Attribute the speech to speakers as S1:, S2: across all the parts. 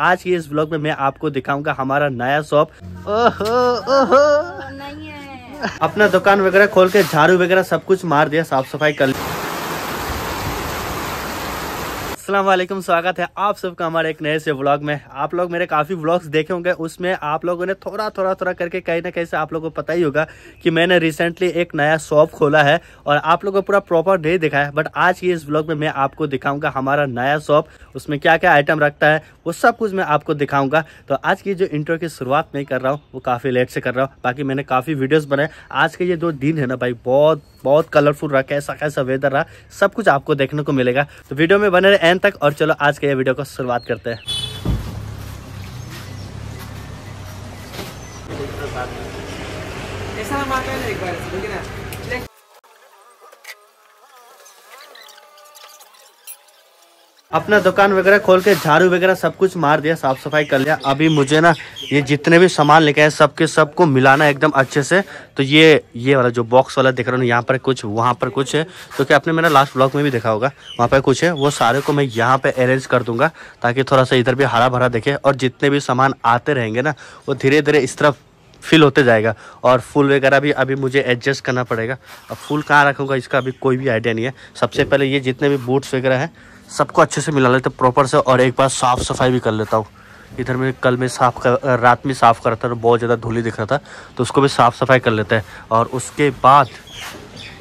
S1: आज के इस ब्लॉग में मैं आपको दिखाऊँगा हमारा नया शॉप ओहो ओहो।
S2: नहीं है।
S1: अपना दुकान वगैरह खोल के झाड़ू वगैरह सब कुछ मार दिया साफ़ सफ़ाई कर ली। अस्सलाम वालेकुम स्वागत है आप सबका हमारे एक नए से व्लॉग में। आप लोग मेरे काफ़ी व्लॉग्स देखे होंगे, उसमें आप लोगों ने थोड़ा थोड़ा थोड़ा करके कहीं ना कहीं से आप लोगों को पता ही होगा कि मैंने रिसेंटली एक नया शॉप खोला है और आप लोगों को पूरा प्रॉपर नहीं दिखाया बट आज की इस व्लॉग में मैं आपको दिखाऊँगा हमारा नया शॉप उसमें क्या क्या आइटम रखता है, वो सब कुछ मैं आपको दिखाऊँगा। तो आज की जो इंट्रो की शुरुआत मैं कर रहा हूँ, वो काफ़ी लेट से कर रहा हूँ, बाकी मैंने काफ़ी वीडियोज़ बनाए। आज के ये दो दिन है ना भाई, बहुत बहुत कलरफुल रहा, कैसा कैसा वेदर रहा, सब कुछ आपको देखने को मिलेगा। तो वीडियो में बने रहे एंड तक और चलो आज के ये वीडियो को शुरुआत करते हैं।
S3: ऐसा हैं एक बार ऐसे, ठीक है ना ले-
S1: अपना दुकान वगैरह खोल के झाड़ू वगैरह सब कुछ मार दिया साफ़ सफ़ाई कर लिया। अभी मुझे ना ये जितने भी सामान लेके आए, सबके सबको मिलाना एकदम अच्छे से। तो ये ये वाला जो बॉक्स वाला दिख रहा हूँ यहाँ पर कुछ, वहाँ पर कुछ है। तो क्या आपने मेरा लास्ट ब्लॉग में भी देखा होगा, वहाँ पर कुछ है। वो सारे को मैं यहाँ पर अरेंज कर दूँगा, ताकि थोड़ा सा इधर भी हरा भरा दिखे और जितने भी सामान आते रहेंगे ना, वो धीरे धीरे इस तरफ़ फिल होते जाएगा। और फूल वगैरह भी अभी मुझे एडजस्ट करना पड़ेगा। अब फूल कहाँ रखूँगा, इसका अभी कोई भी आइडिया नहीं है। सबसे पहले ये जितने भी बूट्स वगैरह हैं सबको अच्छे से मिला लेते प्रॉपर से, और एक बार साफ़ सफ़ाई भी कर लेता हूँ। इधर में कल में साफ़ कर, रात में साफ़ करा था तो बहुत ज़्यादा धूली दिख रहा था तो उसको भी साफ़ सफ़ाई कर लेते हैं, और उसके बाद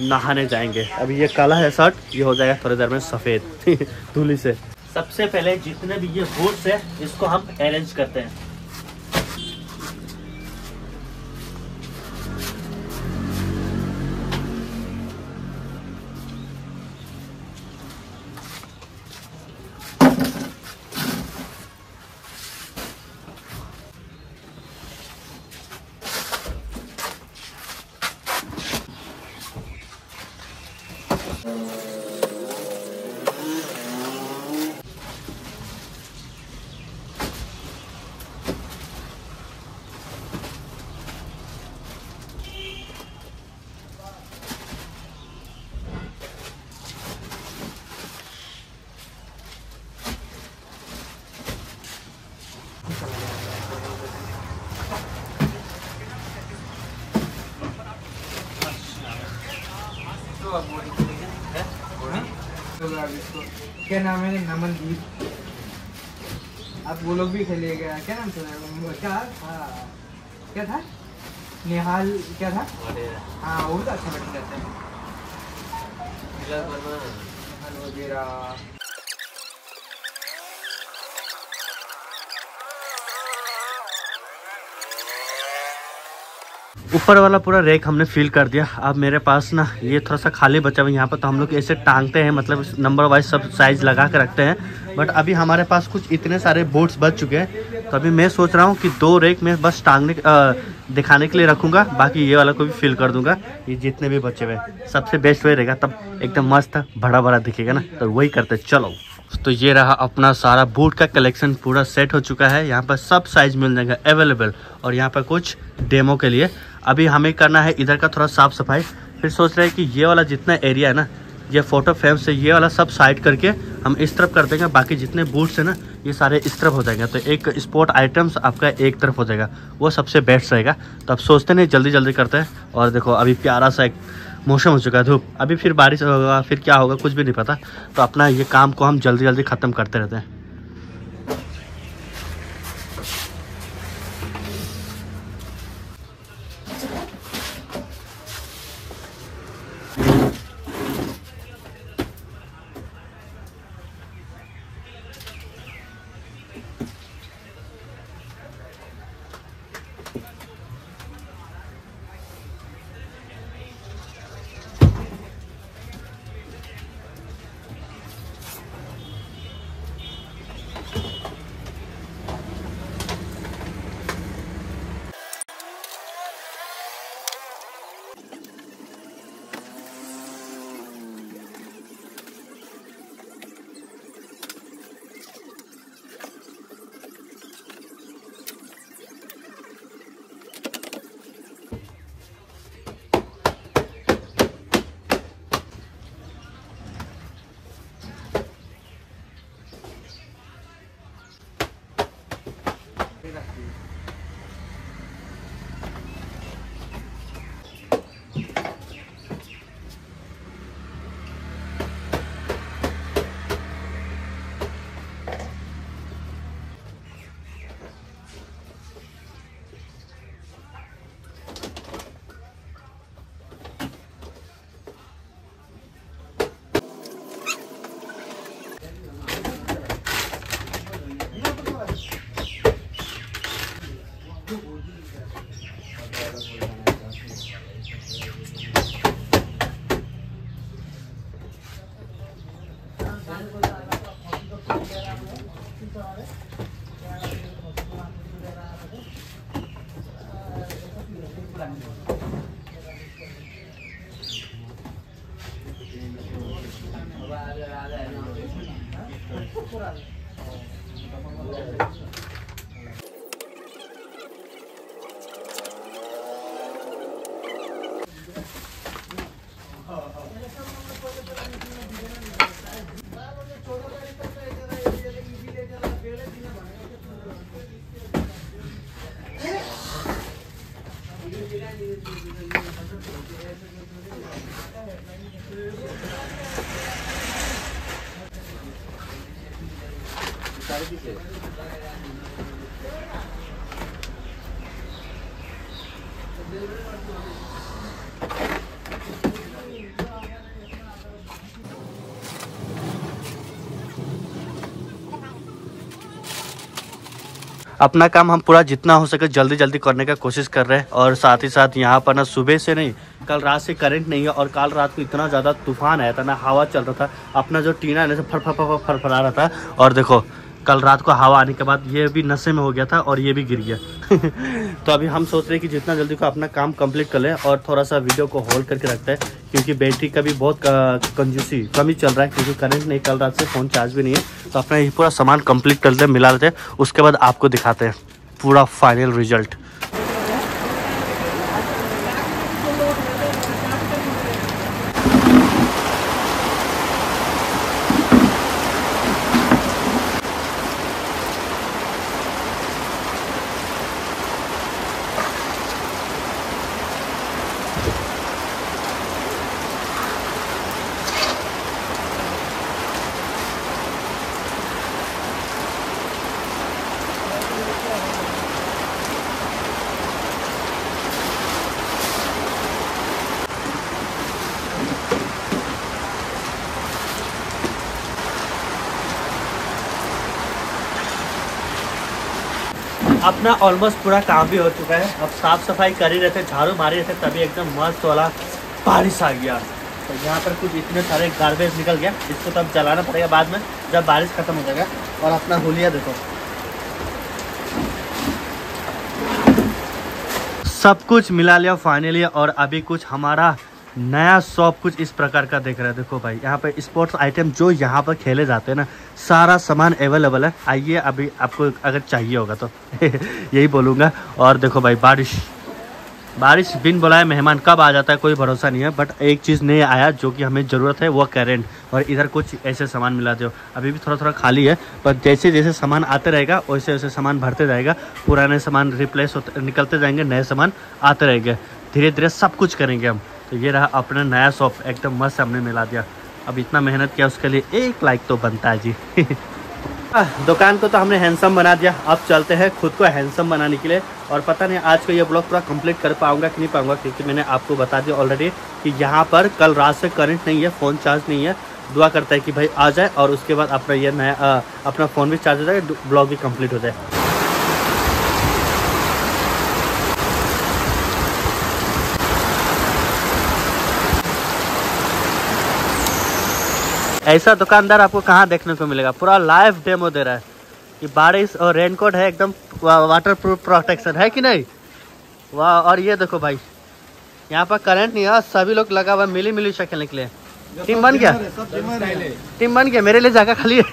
S1: नहाने जाएँगे। अभी ये काला है शर्ट, ये हो जाएगा थोड़ी देर में सफ़ेद, धूली से। सबसे पहले जितने भी ये बूट्स है, इसको हम अरेंज करते हैं।
S3: अब इसको- क्या नाम है नमनदीप। आप वो लोग भी खेले गया क्या नाम था? क्या था क्या था? निहाल क्या था? हाँ वो भी तो अच्छा बैठ जाता है
S1: ऊपर वाला पूरा रेक हमने फिल कर दिया। अब मेरे पास ना ये थोड़ा सा खाली बचा हुआ यहाँ पर तो हम लोग ऐसे टांगते हैं मतलब नंबर वाइज सब साइज़ लगा के रखते हैं। बट अभी हमारे पास कुछ इतने सारे बोट्स बच चुके हैं तो अभी मैं सोच रहा हूँ कि दो रेक में बस टांगने अ, दिखाने के लिए रखूँगा बाकी ये वाला को भी फिल कर दूँगा। ये जितने भी बचे हुए। सबसे बेस्ट वे रहेगा तब एकदम मस्त बड़ा बड़ा दिखेगा ना तो वही करते चलो। तो ये रहा अपना सारा बूट का कलेक्शन पूरा सेट हो चुका है। यहाँ पर सब साइज़ मिल जाएगा अवेलेबल और यहाँ पर कुछ डेमो के लिए। अभी हमें करना है इधर का थोड़ा साफ़ सफ़ाई। फिर सोच रहे हैं कि ये वाला जितना एरिया है ना, ये फ़ोटो फ्रेम से ये वाला सब साइड करके हम इस तरफ़ कर देंगे, बाकी जितने बूट्स है ना, ये सारे इस तरफ़ हो जाएँगे। तो एक स्पोर्ट आइटम्स आपका एक तरफ़ हो जाएगा, वो सबसे बेस्ट रहेगा। तो आप सोचते नहीं जल्दी जल्दी करते हैं। और देखो, अभी प्यारा सा एक मौसम हो चुका है, धूप। अभी फिर बारिश होगा, फिर क्या होगा, कुछ भी नहीं पता। तो अपना ये काम को हम जल्दी जल्दी ख़त्म करते रहते हैं। đấy अपना काम हम पूरा जितना हो सके जल्दी जल्दी करने का कोशिश कर रहे हैं और साथ ही साथ यहाँ पर ना सुबह से नहीं, कल रात से करंट नहीं है और कल रात को इतना ज़्यादा तूफ़ान आया था, ना हवा चल रहा था, अपना जो टीना है ना से फर फर फर फर फरा रहा था और देखो कल रात को हवा आने के बाद ये भी नशे में हो गया था और ये भी गिर गया। तो अभी हम सोच रहे हैं कि जितना जल्दी को अपना काम कंप्लीट कर लें और थोड़ा सा वीडियो को होल्ड करके रखते हैं, क्योंकि बैटरी का भी बहुत कंजूसी कमी चल रहा है, क्योंकि करंट नहीं, कल रात से फ़ोन चार्ज भी नहीं है। तो अपना ये पूरा सामान कंप्लीट कर लेते हैं, मिला लेते हैं, उसके बाद आपको दिखाते हैं पूरा फाइनल रिज़ल्ट अपना ऑलमोस्ट पूरा काम भी हो चुका है। अब साफ़ सफ़ाई कर ही रहे थे, झाड़ू मार रहे थे, तभी एकदम मस्त वाला बारिश आ गया। तो यहाँ पर कुछ इतने सारे गार्बेज निकल गया, इसको तब जलाना पड़ेगा बाद में, जब बारिश खत्म हो जाएगा। और अपना होलिया देखो। सब कुछ मिला लिया फाइनली और अभी कुछ हमारा नया शॉप कुछ इस प्रकार का देख रहा है। देखो भाई, यहाँ पे स्पोर्ट्स आइटम जो यहाँ पर खेले जाते हैं ना, सारा सामान अवेलेबल है। आइए अभी आपको अगर चाहिए होगा तो यही बोलूँगा। और देखो भाई, बारिश। बारिश बिन बुलाए मेहमान कब आ जाता है, कोई भरोसा नहीं है। बट एक चीज़ नहीं आया, जो कि हमें ज़रूरत है, वो करेंट और इधर कुछ ऐसे सामान मिला दो। अभी भी थोड़ा थोड़ा खाली है, पर जैसे जैसे सामान आते रहेगा, वैसे वैसे सामान भरते जाएगा। पुराने सामान रिप्लेस होते, निकलते जाएँगे, नए सामान आते रहेंगे। धीरे धीरे सब कुछ करेंगे हम। तो ये रहा अपना नया शॉप एकदम मस्त हमने मिला दिया। अब इतना मेहनत किया, उसके लिए एक लाइक तो बनता है जी। दुकान को तो हमने हैंडसम बना दिया। अब चलते हैं खुद को हैंडसम बनाने के लिए। और पता नहीं, आज का ये ब्लॉग पूरा कंप्लीट कर पाऊँगा कि नहीं पाऊँगा, क्योंकि मैंने आपको बता दिया ऑलरेडी कि यहाँ पर कल रात से करंट नहीं है फ़ोन चार्ज नहीं है। दुआ करता है कि भाई आ जाए और उसके बाद अपना ये नया अपना फ़ोन भी चार्ज हो जाए ब्लॉग भी कंप्लीट हो जाए। ऐसा दुकानदार आपको कहाँ देखने को मिलेगा? पूरा लाइव डेमो दे रहा है। कि बारिश और रेनकोट है एकदम वाटर प्रूफ प्रोटेक्शन है कि नहीं? वाह और ये देखो भाई। यहाँ पर करंट नहीं है सभी लोग लगा हुआ मिली मिली खेलने के लिए। टीम बन गया? टीम बन गया? मेरे लिए जगह खाली है।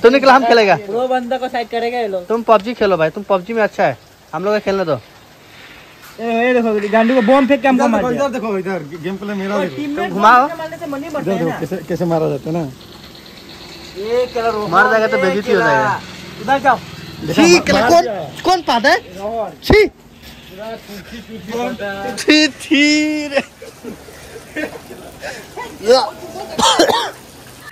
S1: तू निकला हम खेलेगा।
S3: वो बंदा को साइड करेगा ये लोग।
S1: तुम पबजी खेलो भाई तुम पबजी में अच्छा है। हम लोग खेलने दो।
S3: ये देखो गांडी को बॉम्ब फेंक के हमको मार दिया।
S2: इधर देखो इधर गेम प्ले मेरा देखो।
S1: घुमाओ।
S3: मारने से मन नहीं
S2: इधर
S3: है
S2: कैसे कैसे मारा जाता है ना?
S3: ये रोको
S1: मर जाएगा तो बेइज्जती हो जाएगा।
S3: उधर जाओ।
S1: छी कौन कौन पाता है छी छी छी। रे।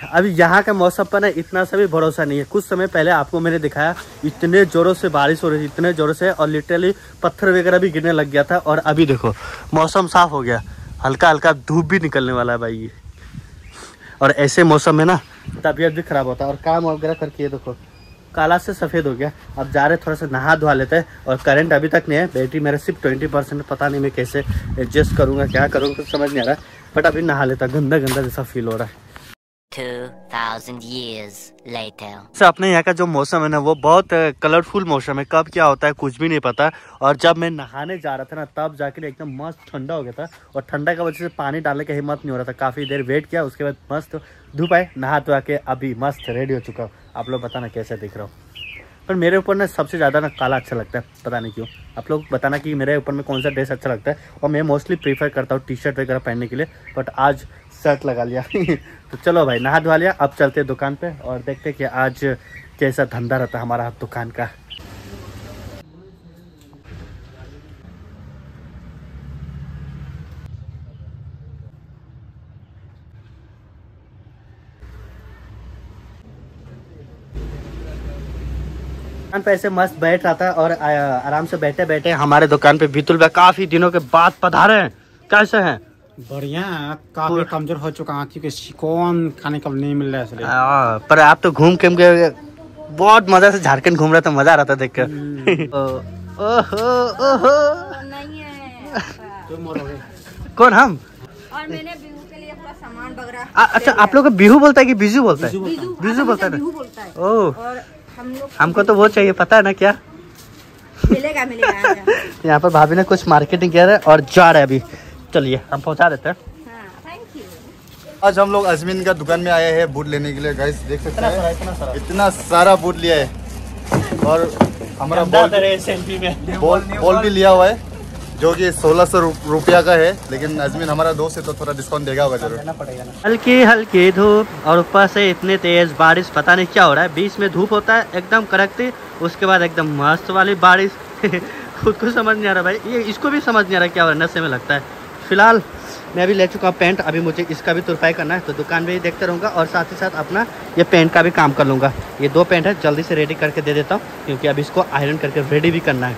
S1: अभी यहाँ का मौसम पर ना इतना सा भी भरोसा नहीं है। कुछ समय पहले आपको मैंने दिखाया, इतने जोरों से बारिश हो रही थी, इतने जोरों से और लिटरली पत्थर वगैरह भी गिरने लग गया था और अभी देखो, मौसम साफ़ हो गया। हल्का हल्का धूप भी निकलने वाला है भाई ये। और ऐसे मौसम में ना तबीयत भी खराब होता है और काम वगैरह करके ये देखो, काला से सफ़ेद हो गया। अब जा रहे थोड़ा सा नहा धोवा लेते हैं और करंट अभी तक नहीं है। बैटरी मेरा सिर्फ़ ट्वेंटी परसेंट पता नहीं मैं कैसे एडजस्ट करूँगा, क्या करूँगा, कुछ समझ नहीं आ रहा। बट अभी नहा लेता गंदा गंदा जैसा फील हो रहा है।
S4: 2,000 years later.
S1: अपने यहाँ का जो मौसम है ना वो बहुत कलरफुल मौसम है। कब क्या होता है कुछ भी नहीं पता। और जब मैं नहाने जा रहा था ना तब जाकर एकदम मस्त ठंडा हो गया था। और ठंडा की वजह से पानी डालने का हिम्मत नहीं हो रहा था। काफ़ी देर वेट किया उसके बाद मस्त धूप आए नहा धोआ के अभी मस्त रेडी हो चुका हूँ। आप लोग बताना कैसे दिख रहा हूँ। पर मेरे ऊपर ना सबसे ज़्यादा ना काला अच्छा लगता है पता नहीं क्यों। आप लोग बताना कि मेरे ऊपर में कौन सा ड्रेस अच्छा लगता है। और मैं मोस्टली प्रीफर करता हूँ टी शर्ट वगैरह पहनने के लिए बट आज शर्ट लगा लिया। तो चलो भाई, नहा धोवा लिया। अब चलते दुकान पे और देखते कि आज कैसा धंधा रहता है हमारा दुकान का। दुकान पे ऐसे मस्त बैठ रहा था और आराम से बैठे बैठे हमारे दुकान पे बीतुल भाई काफ़ी दिनों के बाद पधारे हैं। कैसे हैं?
S2: बढ़िया काफ़ी कमज़ोर हो चुका आँखी के कौन खाने का नहीं मिल रहा है इसलिए।
S1: आ, पर आप तो घूम के बहुत मज़ा से झारखंड घूम रहा था मज़ा आ रहा था देख कर ओहो ओहो।
S5: है।
S2: मरोगे
S1: कौन हम?
S5: और मैंने बिहू के लिए पूरा सामान वगैरह
S1: अच्छा आप लोग को बिहू बोलता है कि बिजू बोलता है?
S5: बिजू
S1: बिजू बोलता है ना?
S5: बिहू बोलता है।
S1: ओह
S5: और हम लोग
S1: हमको तो वो चाहिए पता है ना क्या?
S5: मिलेगा मिलेगा
S1: यहाँ पर भाभी ने कुछ मार्केटिंग किया है और जा रहे हैं अभी। चलिए हम पहुँचा देते हैं।
S5: हाँ थैंक यू
S6: आज हम लोग अजमीन का दुकान में आए हैं बूट लेने के लिए। गाइस देख सकते
S1: इतना सारा
S6: हैं?
S1: इतना सारा।
S6: इतना सारा बूट लिया है। और हमारा बॉल
S1: में।
S6: बॉल बॉल भी लिया हुआ है जो कि सोलह सौ रुपया का है। लेकिन अजमीन हमारा दोस्त है तो थोड़ा डिस्काउंट देगा होगा ज़रूर।
S1: हल्की हल्की धूप और ऊपर से इतनी तेज बारिश पता नहीं क्या हो रहा है। बीच में धूप होता है एकदम कड़कती उसके बाद एकदम मस्त वाली बारिश। खुद को समझ नहीं आ रहा भाई। ये इसको भी समझ नहीं आ रहा क्या हो रहा है नशे में लगता है। फ़िलहाल मैं अभी ले चुका हूँ पेंट, अभी मुझे इसका भी तुरपाई करना है तो दुकान में ही देखते रहूँगा और साथ ही साथ अपना ये पेंट का भी काम कर लूँगा। ये दो पेंट है, जल्दी से रेडी करके दे देता हूँ, क्योंकि अभी इसको आयरन करके रेडी भी करना है।